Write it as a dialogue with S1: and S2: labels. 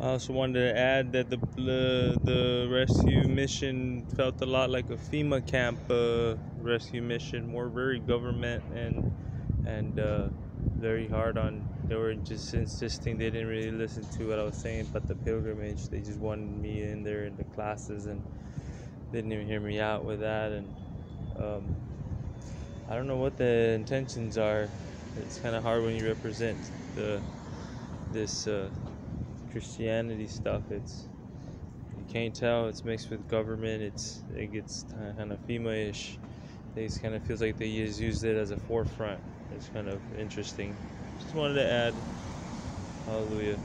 S1: I also wanted to add that the the, rescue mission felt a lot like a FEMA camp uh, rescue mission, more very government and and uh, very hard on. They were just insisting they didn't really listen to what I was saying about the pilgrimage. They just wanted me in there in the classes and didn't even hear me out with that. And um, I don't know what the intentions are. It's kind of hard when you represent the this. Christianity stuff. It's you can't tell. It's mixed with government. It's it gets kind of FEMA-ish. It kind of feels like they just used it as a forefront. It's kind of interesting. Just wanted to add. Hallelujah.